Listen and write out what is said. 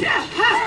Yeah.